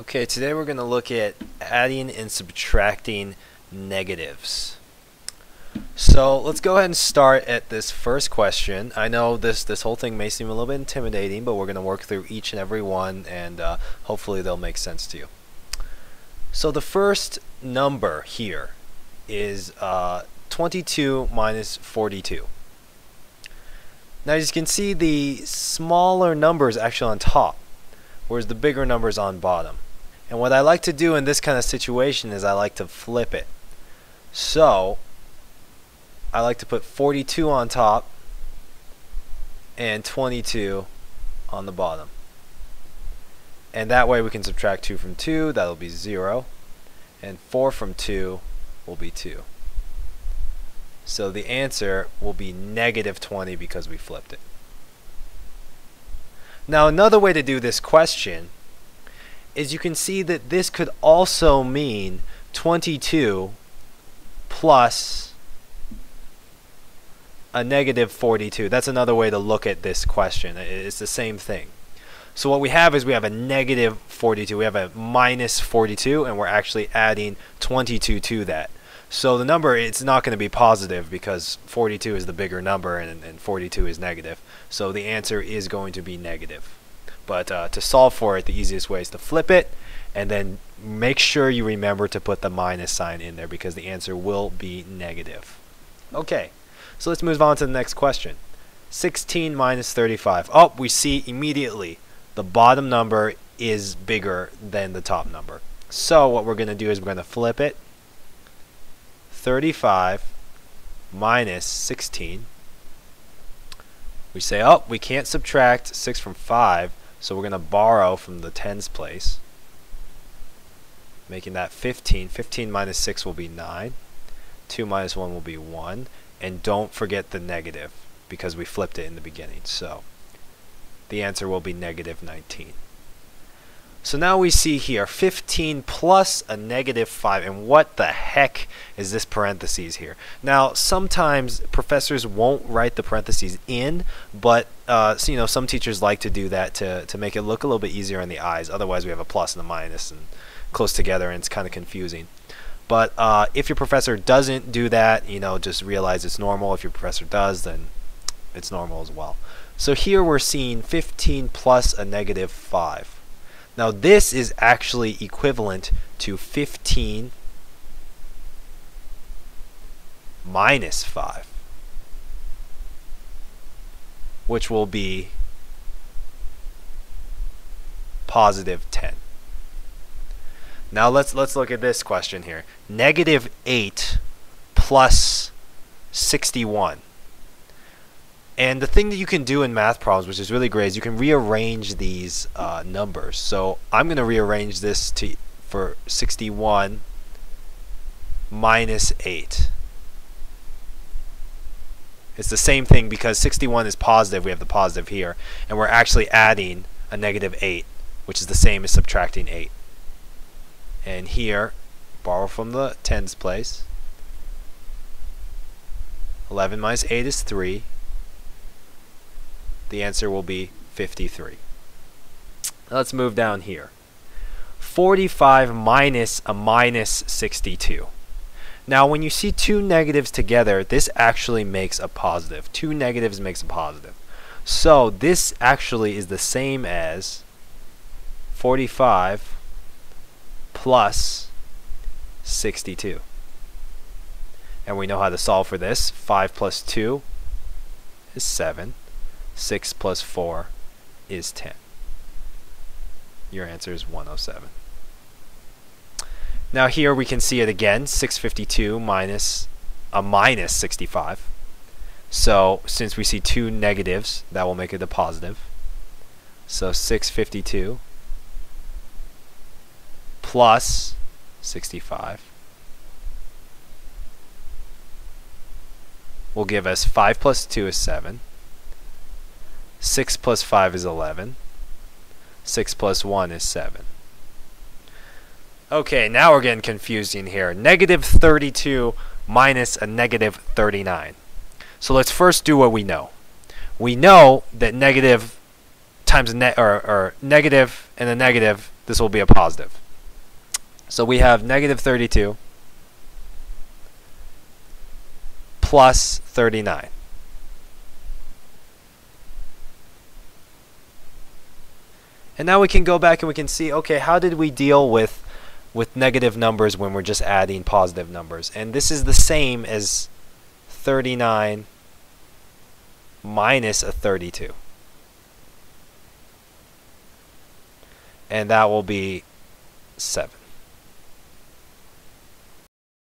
Okay, today we're going to look at adding and subtracting negatives. So let's go ahead and start at this first question. I know this this whole thing may seem a little bit intimidating, but we're going to work through each and every one, and uh, hopefully they'll make sense to you. So the first number here is uh, 22 minus 42. Now as you can see, the smaller number is actually on top, whereas the bigger number is on bottom. And what I like to do in this kind of situation is I like to flip it. So I like to put 42 on top and 22 on the bottom. And that way we can subtract 2 from 2, that'll be 0. And 4 from 2 will be 2. So the answer will be negative 20 because we flipped it. Now another way to do this question is you can see that this could also mean 22 plus a negative 42. That's another way to look at this question. It's the same thing. So what we have is we have a negative 42. We have a minus 42, and we're actually adding 22 to that. So the number, it's not going to be positive because 42 is the bigger number and, and 42 is negative. So the answer is going to be negative. But uh, to solve for it, the easiest way is to flip it and then make sure you remember to put the minus sign in there because the answer will be negative. Okay, so let's move on to the next question. 16 minus 35. Oh, we see immediately the bottom number is bigger than the top number. So what we're going to do is we're going to flip it. 35 minus 16. We say, oh, we can't subtract 6 from 5, so we're going to borrow from the tens place, making that 15. 15 minus 6 will be 9. 2 minus 1 will be 1. And don't forget the negative, because we flipped it in the beginning. So the answer will be negative 19. So now we see here 15 plus a negative 5. And what the heck is this parentheses here? Now, sometimes professors won't write the parentheses in, but uh, so, you know some teachers like to do that to, to make it look a little bit easier in the eyes. Otherwise, we have a plus and a minus and close together, and it's kind of confusing. But uh, if your professor doesn't do that, you know, just realize it's normal. If your professor does, then it's normal as well. So here we're seeing 15 plus a negative 5. Now this is actually equivalent to 15 minus 5, which will be positive 10. Now let's let's look at this question here. Negative 8 plus 61. And the thing that you can do in math problems, which is really great, is you can rearrange these uh, numbers. So I'm going to rearrange this to for 61 minus 8. It's the same thing because 61 is positive. We have the positive here. And we're actually adding a negative 8, which is the same as subtracting 8. And here, borrow from the tens place. 11 minus 8 is 3 the answer will be 53. Let's move down here. 45 minus a minus 62. Now, when you see two negatives together, this actually makes a positive. Two negatives makes a positive. So this actually is the same as 45 plus 62. And we know how to solve for this. 5 plus 2 is 7. 6 plus 4 is 10. Your answer is 107. Now here we can see it again, 652 minus a minus 65. So since we see two negatives, that will make it a positive. So 652 plus 65 will give us 5 plus 2 is 7. 6 plus 5 is 11. 6 plus 1 is 7. Okay, now we're getting confusing here. Negative 32 minus a negative 39. So let's first do what we know. We know that negative times ne or, or negative and a negative this will be a positive. So we have negative 32 plus 39. And now we can go back and we can see, okay, how did we deal with with negative numbers when we're just adding positive numbers? And this is the same as 39 minus a 32. And that will be 7.